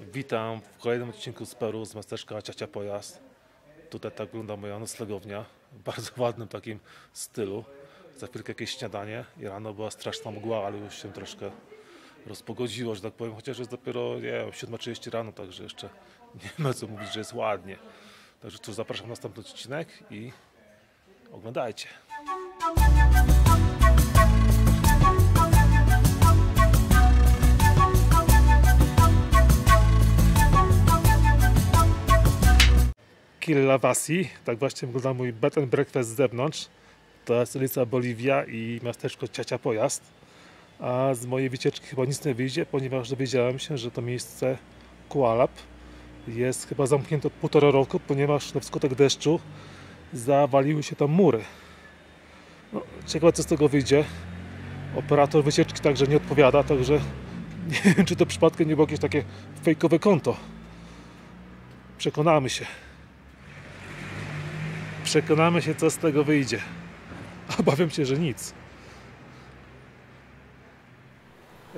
Witam w kolejnym odcinku z Peru z miasteczka Ciacia Pojazd. Tutaj tak wygląda moja noclegownia w bardzo ładnym takim stylu. Za chwilkę jakieś śniadanie i rano była straszna mgła, ale już się troszkę rozpogodziło, że tak powiem, chociaż jest dopiero nie wiem, 7.30 rano, także jeszcze nie ma co mówić, że jest ładnie. Także cóż, zapraszam na następny odcinek i oglądajcie. Killavasi, tak właśnie wygląda mój bed and breakfast z zewnątrz. To jest ulica Boliwia i miasteczko Ciacia Pojazd. A z mojej wycieczki chyba nic nie wyjdzie, ponieważ dowiedziałem się, że to miejsce Kualap jest chyba zamknięte od półtora roku, ponieważ na wskutek deszczu zawaliły się tam mury. No, ciekawe co z tego wyjdzie. Operator wycieczki także nie odpowiada, także nie wiem czy to przypadkiem nie było jakieś takie fejkowe konto. Przekonamy się. Przekonamy się, co z tego wyjdzie. Obawiam się, że nic.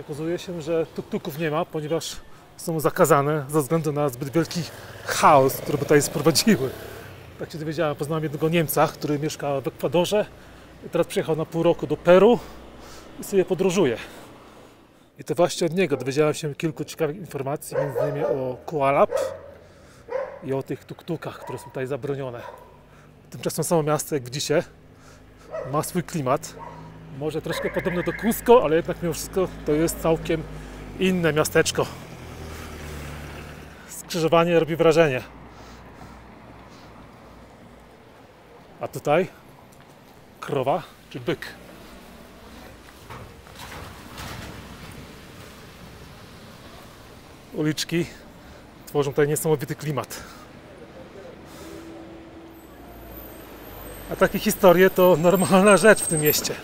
Okazuje się, że tuk-tuków nie ma, ponieważ są zakazane ze względu na zbyt wielki chaos, który tutaj sprowadziły. Tak się dowiedziałem, poznałem jednego Niemca, który mieszka w Ekwadorze i teraz przyjechał na pół roku do Peru i sobie podróżuje. I to właśnie od niego dowiedziałem się kilku ciekawych informacji, między innymi o Kualap i o tych tuk-tukach, które są tutaj zabronione. Tymczasem samo miasto, jak widzicie, ma swój klimat. Może troszkę podobny do Cusco, ale jednak mimo wszystko to jest całkiem inne miasteczko. Skrzyżowanie robi wrażenie. A tutaj krowa czy byk. Uliczki tworzą tutaj niesamowity klimat. A takie historie to normalna rzecz w tym mieście.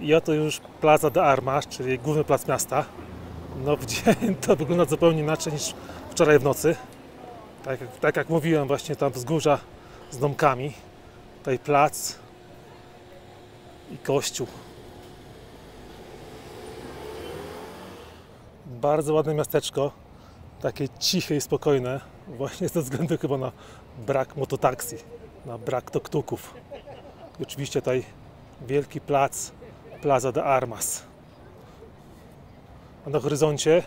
I oto już Plaza de Armas, czyli główny plac miasta. No w dzień to wygląda zupełnie inaczej niż wczoraj w nocy. Tak, tak jak mówiłem, właśnie tam wzgórza z domkami. Tutaj plac i kościół. Bardzo ładne miasteczko. Takie ciche i spokojne. Właśnie ze względu chyba na brak mototaksji, na brak tuk-tuków. I oczywiście tutaj wielki plac, Plaza de Armas. A na horyzoncie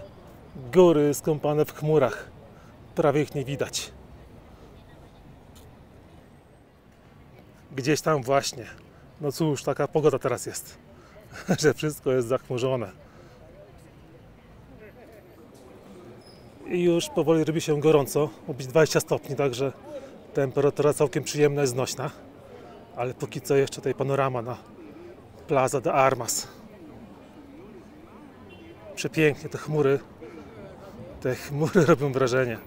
góry skąpane w chmurach. Prawie ich nie widać. Gdzieś tam właśnie. No cóż, taka pogoda teraz jest, że wszystko jest zachmurzone. I już powoli robi się gorąco, ma być 20 stopni, także temperatura całkiem przyjemna i znośna. Ale póki co jeszcze tutaj panorama na Plaza de Armas. Przepięknie te chmury. Te chmury robią wrażenie.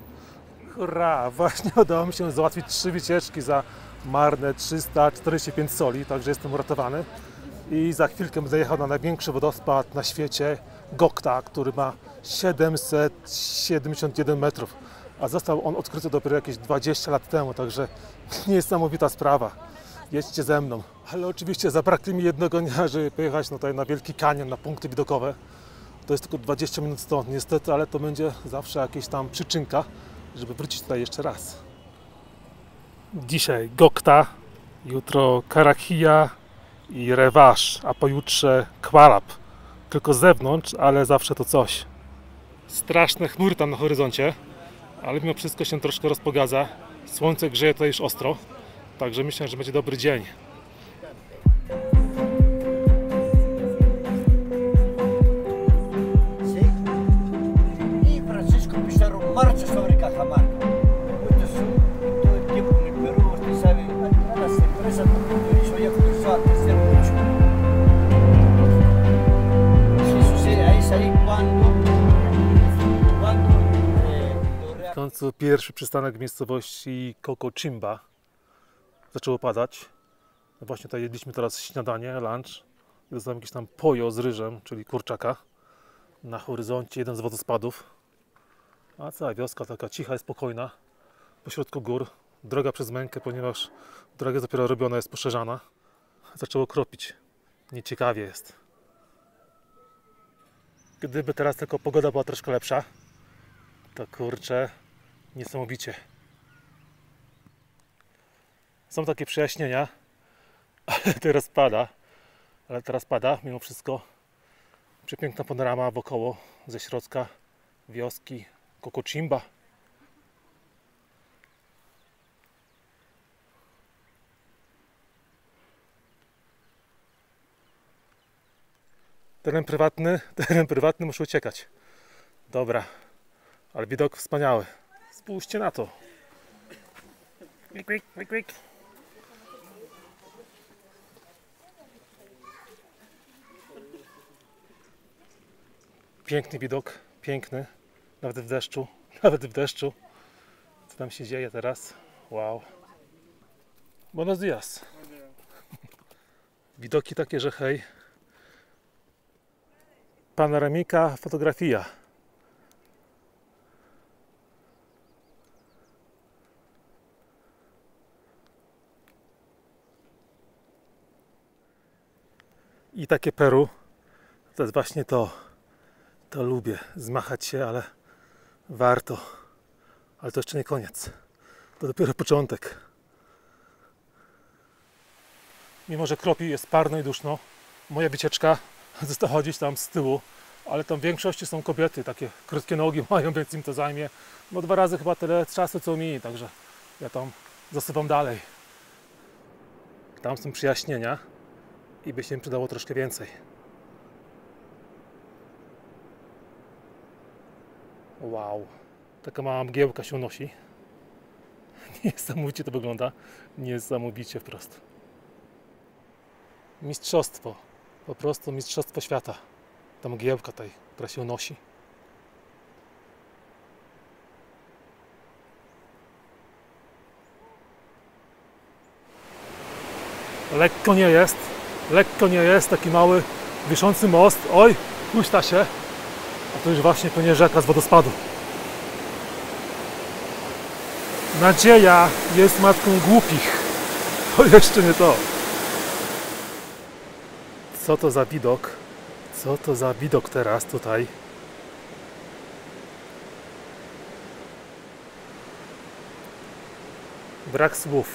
Hurra! Właśnie udało mi się załatwić trzy wycieczki za marne 345 soli, także jestem uratowany. I za chwilkę będę jechał na największy wodospad na świecie, Gokta, który ma 771 metrów. A został on odkryty dopiero jakieś 20 lat temu, także niesamowita sprawa. Jedźcie ze mną. Ale oczywiście zabrakło mi jednego dnia, żeby pojechać no, tutaj na Wielki Kanion, na punkty widokowe. To jest tylko 20 minut stąd niestety, ale to będzie zawsze jakieś tam przyczynka, żeby wrócić tutaj jeszcze raz. Dzisiaj Gokta, jutro Karakia i Rewasz, a pojutrze Kwarap. Tylko z zewnątrz, ale zawsze to coś. Straszne chmury tam na horyzoncie, ale mimo wszystko się troszkę rozpogadza. Słońce grzeje tutaj już ostro, także myślę, że będzie dobry dzień. Końcu pierwszy przystanek w miejscowości Kokochimba. Zaczęło padać. Właśnie tutaj jedliśmy teraz śniadanie, lunch. I dostałem jakiś tam pojo z ryżem, czyli kurczaka. Na horyzoncie jeden z wodospadów. A cała wioska taka cicha i spokojna. Pośrodku gór. Droga przez mękę, ponieważ droga jest dopiero robiona, jest poszerzana. Zaczęło kropić. Nieciekawie jest. Gdyby teraz tylko pogoda była troszkę lepsza, to kurczę, niesamowicie. Są takie przejaśnienia, ale teraz pada, ale teraz pada mimo wszystko. Przepiękna panorama wokoło ze środka wioski Kokochimba. Teren prywatny, teren prywatny, muszę uciekać. Dobra, ale widok wspaniały. Spójrzcie na to. Quick, quick, quick. Piękny widok, piękny, nawet w deszczu, nawet w deszczu. Co tam się dzieje teraz? Wow. Buenos dias. Widoki takie, że hej. Panoramika, fotografia. I takie Peru to jest właśnie to. To lubię. Zmachać się, ale warto. Ale to jeszcze nie koniec. To dopiero początek. Mimo, że kropi jest parno i duszno, moja wycieczka została chodzić tam z tyłu, ale tam w większości są kobiety, takie krótkie nogi mają, więc im to zajmie no dwa razy chyba tyle czasu co mi, także ja tam zasuwam dalej. Tam są przyjaśnienia i by się przydało troszkę więcej. Wow, taka mała mgiełka się unosi. Niesamowicie to wygląda, niesamowicie wprost. Mistrzostwo, po prostu mistrzostwo świata. Ta mgiełka tutaj, która się unosi. Lekko nie jest, lekko nie jest, taki mały wiszący most. Oj, huśta się. A to już właśnie pewnie rzeka z wodospadu. Nadzieja jest matką głupich. To jeszcze nie to. Co to za widok? Co to za widok teraz tutaj? Brak słów.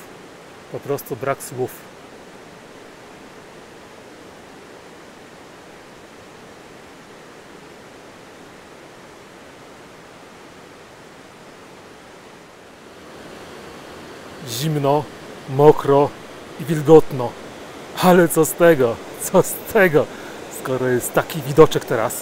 Po prostu brak słów. Zimno, mokro i wilgotno. Ale co z tego? Co z tego? Skoro jest taki widoczek teraz.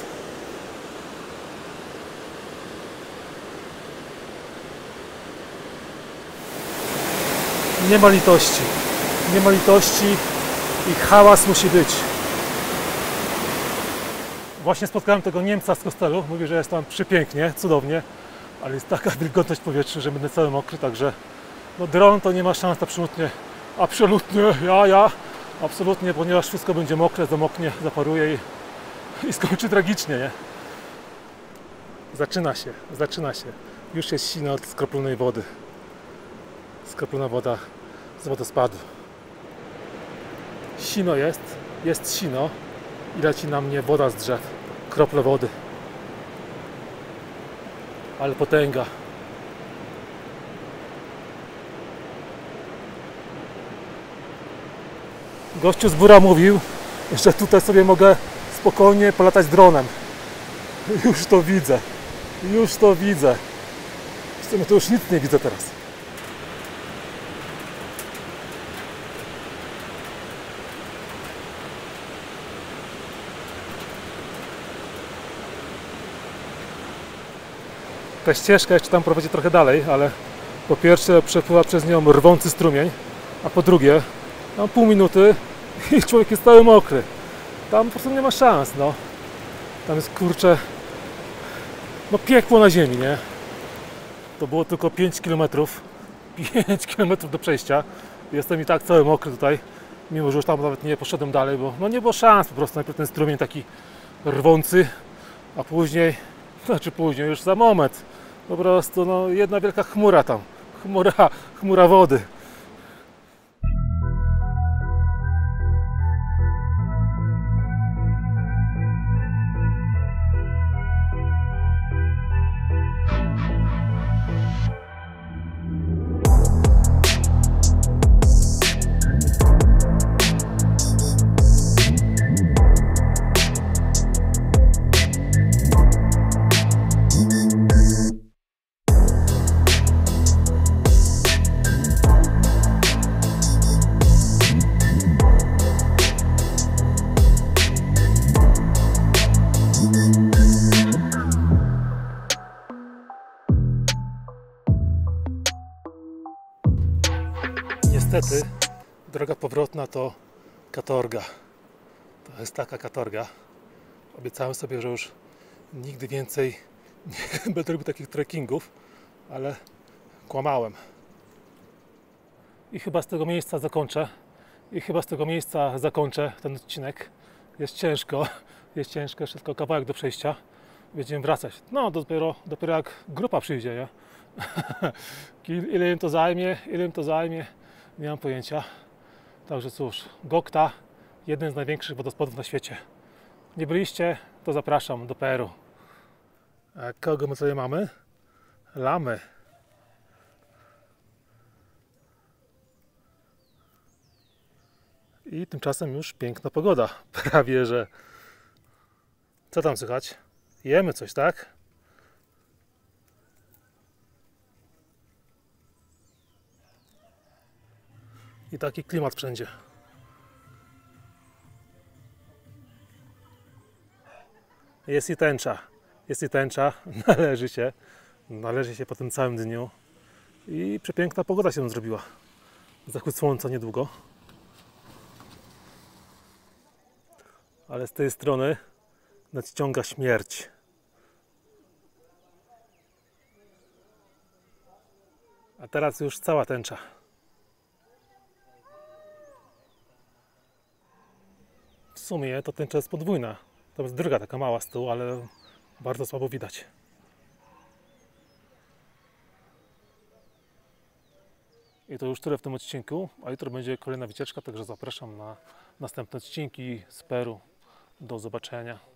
Nie ma litości. Nie ma litości i hałas musi być. Właśnie spotkałem tego Niemca z kostelu. Mówi, że jest tam przepięknie, cudownie, ale jest taka wilgotność powietrza, że będę cały mokry, także no dron to nie ma szans absolutnie. Absolutnie, ja, ja. Absolutnie, ponieważ wszystko będzie mokre, zamoknie, zaparuje i, i skończy tragicznie, nie? Zaczyna się, zaczyna się. Już jest sina od skroplonej wody. Skroplona woda z wodospadu. Sino jest, jest sino i leci na mnie woda z drzew. Krople wody. Ale potęga. Gościu z Bura mówił, że tutaj sobie mogę spokojnie polatać dronem. Już to widzę. Już to widzę. W sumie to już nic nie widzę teraz. Ta ścieżka jeszcze tam prowadzi trochę dalej, ale po pierwsze przepływa przez nią rwący strumień, a po drugie Mam pół minuty i człowiek jest cały mokry. Tam po prostu nie ma szans, no. Tam jest kurcze. No piekło na ziemi, nie? To było tylko 5 km. 5 km do przejścia. Jestem i tak cały mokry tutaj. Mimo, że już tam nawet nie poszedłem dalej, bo no nie było szans po prostu. Najpierw ten strumień taki rwący, a później, znaczy później, już za moment. Po prostu no jedna wielka chmura tam. Chmura, chmura wody. Niestety droga powrotna to katorga. To jest taka katorga. Obiecałem sobie, że już nigdy więcej nie będę robił takich trekkingów, ale kłamałem. I chyba z tego miejsca zakończę. I chyba z tego miejsca zakończę ten odcinek. Jest ciężko, jest ciężko, jeszcze kawałek do przejścia. Będziemy wracać. No, dopiero, dopiero jak grupa przyjdzie? Il- ile im to zajmie, ile im to zajmie, nie mam pojęcia. Także cóż, Gokta, jeden z największych wodospadów na świecie. Nie byliście, to zapraszam do Peru. A kogo my tutaj mamy? Lamy. I tymczasem już piękna pogoda. Prawie że. Co tam słychać? Jemy coś, tak? I taki klimat wszędzie. Jest i tęcza. Jest i tęcza. Należy się. Należy się po tym całym dniu. I przepiękna pogoda się zrobiła. Zachód słońca niedługo. Ale z tej strony nadciąga śmierć. A teraz już cała tęcza. Sumie to tęcza jest podwójna. To jest druga taka mała z tyłu, ale bardzo słabo widać. I to już tyle w tym odcinku, a jutro będzie kolejna wycieczka, także zapraszam na następne odcinki z Peru. Do zobaczenia.